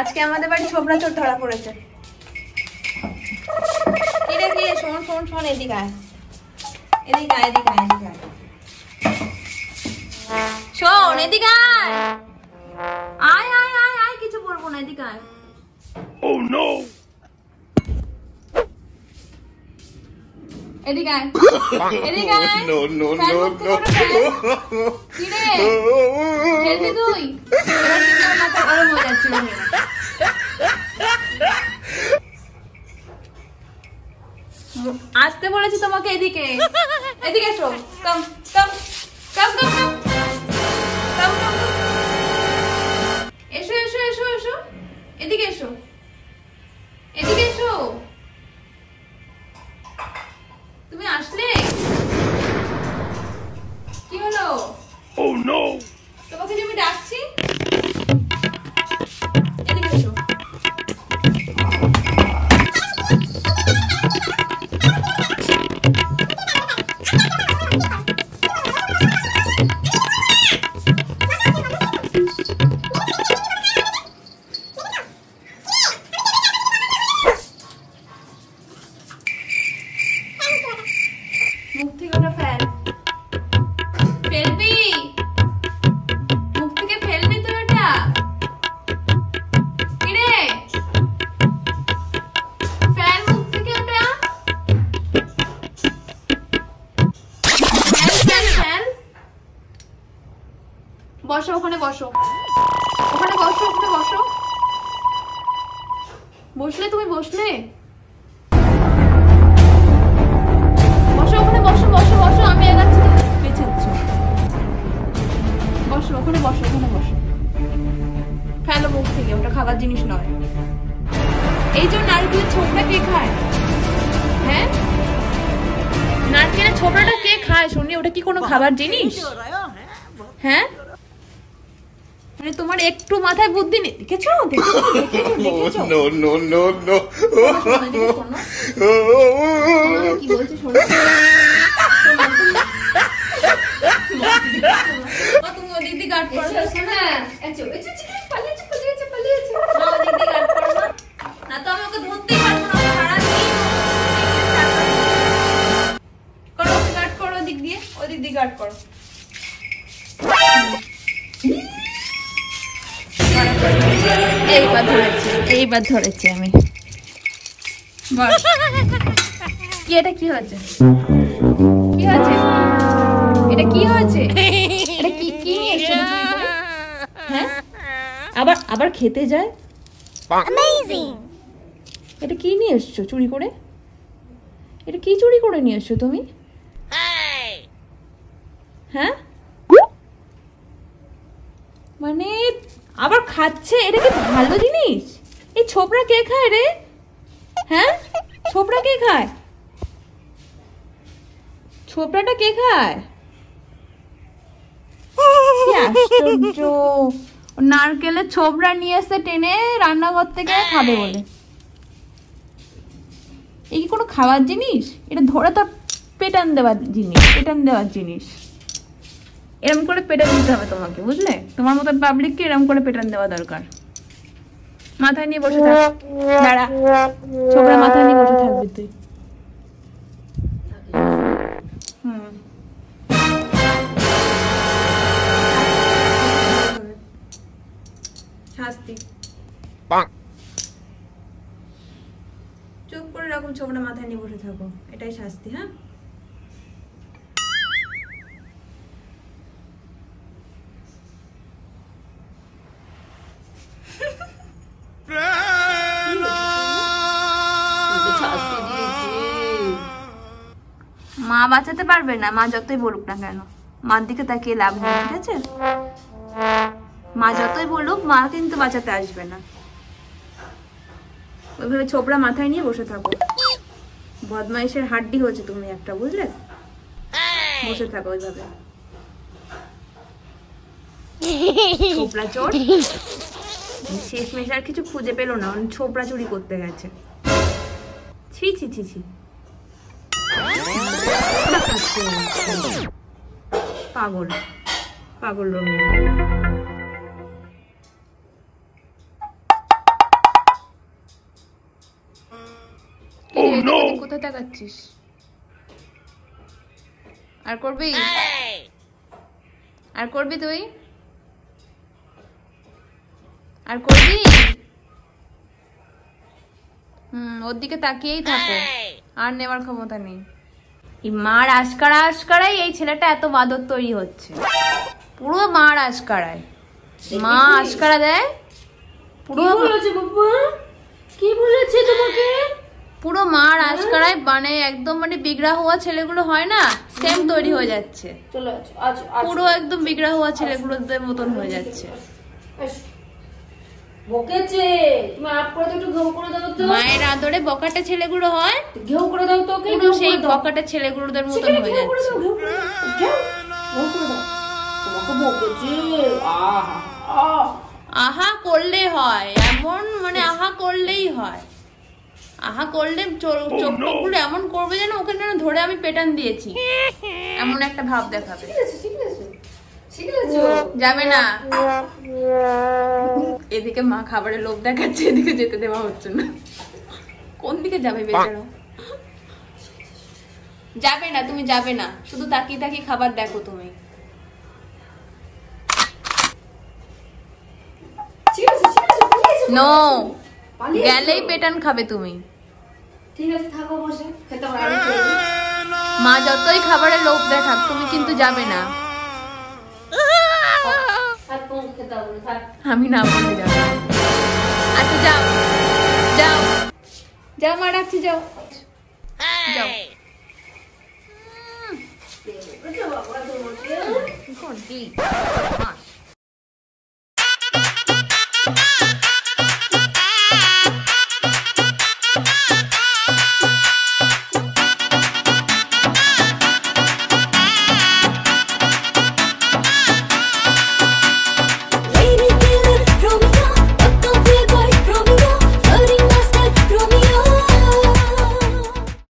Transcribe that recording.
আজকে আমাদের বাড়ি ছোবরা চোর ধরা পড়েছে। শোন শোন শোন এদিকে আয় এদিকে আয়। শোন, এদিক আয়। আয় আয় আয় আয়, কিছু বলব না, এদিক আয়। Oh no! এদিকে আয় আয়. কি রে খেলবি তুই মাথা গরম হয়ে আসতে বলেছি তোমাকে এদিকে এদিকে এসো কাম কাম কাম কাম কাম কাম কাম এসো এসো এসো এসো এদিকে এসো বসো, ওখানে বসো। ওখানে বসো ওখানে বসো। বসলে তুমি বসলে? বসো, ওখানে বসো বসো বসো, আমি বসো, ওখানে বসো ওখানে বসো। থেকে, ওটা খাবার জিনিস নয়। এই যে নারকেলের ছোবড়া কে খায়? হ্যাঁ? নারকেলের ছোবড়াটা কে খায়? শুনি, ওটা কি কোনো খাবার জিনিস? হ্যাঁ? মানে তোমার একটু মাথায় বুদ্ধি নেই দেখেছ? দেখেছ? দেখেছ? দেখেছ? Oh no, no, এইবার ধরেছি। এইবার ধরেছি আমি। কি এটা কি হয়েছে? কি হয়েছে? এটা কি হয়েছে? এটা কি কি নিয়ে এসছো চুরি করে? হ্যাঁ? আবার আবার খেতে যায়? এটা কি নিয়ে এসছো চুরি করে? এটা কি চুরি করে নিয়ে এসছো তুমি? হ্যাঁ? মানে আবার খাচ্ছে? এটা কি ভালো জিনিস? এই ছোপড়া কে খায় রে? হ্যাঁ? ছোপড়া কে খায়? ছোপড়াটা কে খায়? নারকেলের ছোবড়া নিয়ে এসে টেনে রান্নাঘর থেকে খাবে বলে। এই কি কোনো খাওয়ার জিনিস? এটা ধরে তো পেটান দেওয়ার জিনিস, পেটান দেওয়ার জিনিস। এরম করে পেটান দিতে হবে তোমাকে বুঝলে? তোমার মতো পাবলিককে এরম করে পেটান দেওয়া দরকার। মাথায় নিয়ে বসে থাক। দাঁড়া। ছোবড়া মাথায় নিয়ে বসে থাকবি তুই। হুম। শাস্তি। Bonk. চুপ করে এরকম ছোবড়া মাথায় নিয়ে বসে থাকো। এটাই শাস্তি হ্যাঁ? বাঁচাতে পারবে না, মা যতই বলুক না কেন। মার দিকে তাকিয়ে লাভ নেই, ঠিক আছে? মা যতই বলুক, মা কিন্তু বাঁচাতে আসবে না। ওইভাবে ছোবড়া মাথায় নিয়ে বসে থাকো। বদমাইশের হাড্ডি হয়েছে তুমি একটা, বুঝলে? বসে থাকো ওইভাবে। ছোবড়া চোর। শেষ মেশ আর কিছু খুঁজে পেল না ছোবড়া চুরি করতে গেছে। ছি ছি ছি ছি। পাগল। পাগল রঙিন। oh, কোথায় তাকাচ্ছিস? আর করবি? আর করবি তুই? আর করবি? হম ওর দিকে তাকিয়েই থাকো। আর নেওয়ার ক্ষমতা নেই। এই মার আশকারা আশকারাই এই ছেলেটা এত বাদর তৈরি হচ্ছে। পুরো মার আশকারায়। মা আশকারা দেয় পুরো বলেছে বাবা? কি বলেছে তোমাকে? পুরো মার আশকারায় মানে একদম মানে বিগড়া হওয়া ছেলেগুলো হয় না সেম তৈরি হয়ে যাচ্ছে। পুরো একদম বিগড়া হওয়া ছেলেগুলোদের মতন হয়ে যাচ্ছে। বকেছে। তুমি আপ করে একটু ঘেউ করে দাও তো। মায়ের আদরে বকাটে ছেলেগুলো হয়? ঘেউ করে দাও তো ওকে পুরো সেই বকাটে ছেলেগুলোদের মতন হয়ে যাচ্ছে। ঘেউ করে দাও ঘেউ ঘেউ করে দাও। তোমাকে বকেছে। আহা আহ। করলে হয় এমন মানে আহা করলেই হয়। আহা করলে চোখ চোখগুলো এমন করবে যেন ওকে যেন ধরে আমি পেটান দিয়েছি। এমন একটা ভাব দেখাবে। যাবে না। এদিকে মা খাবারের লোভ দেখাচ্ছে এদিকে যেতে দেওয়া হচ্ছে না। কোন দিকে যাবে বেচারা? যাবে না তুমি যাবে না। শুধু তাকিয়ে তাকিয়ে খাবার দেখো তুমি। নো গেলেই পেটান খাবে তুমি। ঠিক আছে থাকো বসে। খেতে পারো আমি খেয়ে নিই। মা যতই খাবারের লোভ দেখাক তুমি কিন্তু যাবে না। আমি না বলে যাব আচ্ছা যাও যাও যাও মা রাখছি যাও যাও বুঝছ বাবা তোমাকে করবি